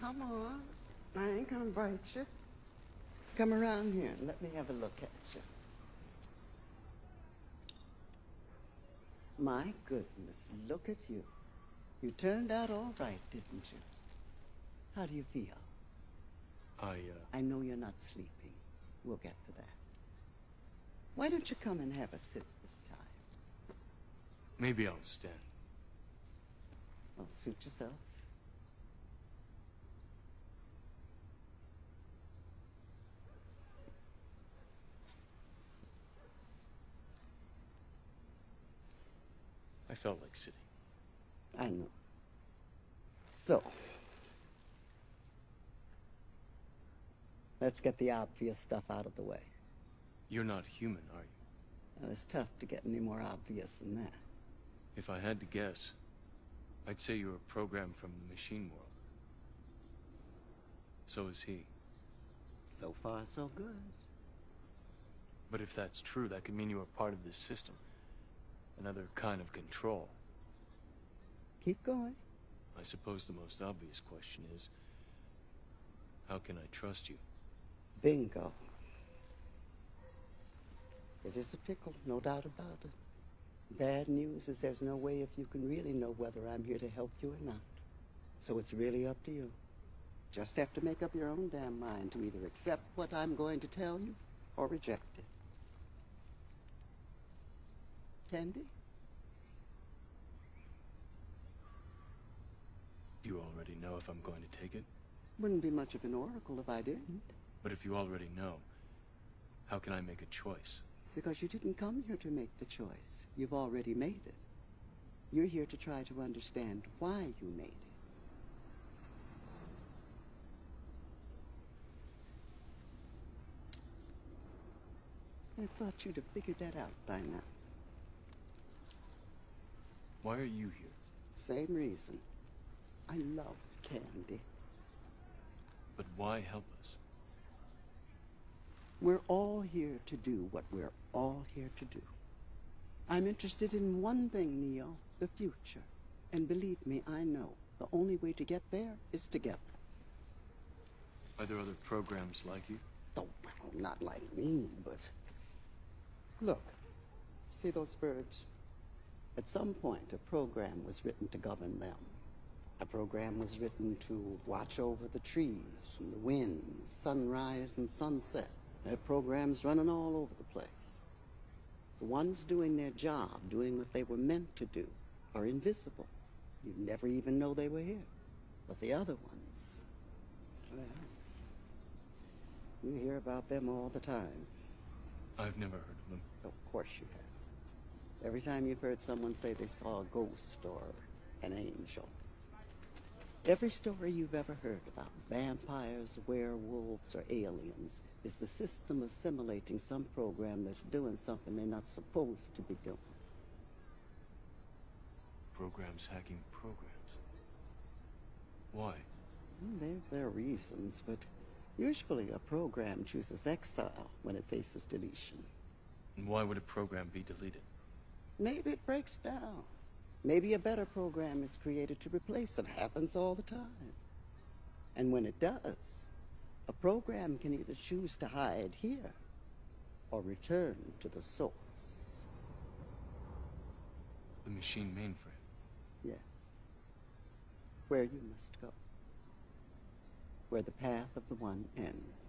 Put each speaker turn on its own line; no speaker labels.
come on. I ain't gonna bite you. Come around here and let me have a look at you. My goodness, look at you. You turned out all right, didn't you? How do you feel?
I, uh...
I know you're not sleeping. We'll get to that. Why don't you come and have a sit this time?
Maybe I'll stand.
Well, suit yourself.
I felt like sitting.
I know. So, let's get the obvious stuff out of the way.
You're not human, are you?
Well, it's tough to get any more obvious than that.
If I had to guess, I'd say you're a program from the machine world. So is he.
So far, so good.
But if that's true, that could mean you are part of this system. Another kind of control.
Keep going.
I suppose the most obvious question is, how can I trust you?
Bingo. It is a pickle, no doubt about it. Bad news is there's no way if you can really know whether I'm here to help you or not. So it's really up to you. Just have to make up your own damn mind to either accept what I'm going to tell you or reject it. Candy?
You already know if I'm going to take it?
Wouldn't be much of an oracle if I didn't.
But if you already know, how can I make a choice?
Because you didn't come here to make the choice. You've already made it. You're here to try to understand why you made it. I thought you'd have figured that out by now.
Why are you here?
Same reason. I love candy.
But why help us?
We're all here to do what we're all here to do. I'm interested in one thing, Neo, the future. And believe me, I know. The only way to get there is together.
Are there other programs like you?
Oh, well, not like me, but... Look, see those birds? At some point, a program was written to govern them. A program was written to watch over the trees and the winds, sunrise and sunset. There are programs running all over the place. The ones doing their job, doing what they were meant to do, are invisible. You never even know they were here. But the other ones, well, you hear about them all the time.
I've never heard of them.
Of course you have. Every time you've heard someone say they saw a ghost or an angel. Every story you've ever heard about vampires, werewolves, or aliens is the system assimilating some program that's doing something they're not supposed to be doing.
Programs hacking programs. Why?
Well, there, there are reasons, but usually a program chooses exile when it faces deletion.
And why would a program be deleted?
Maybe it breaks down. Maybe a better program is created to replace it. Happens all the time. And when it does, a program can either choose to hide here or return to the source.
The machine mainframe.
Yes. Where you must go. Where the path of the one ends.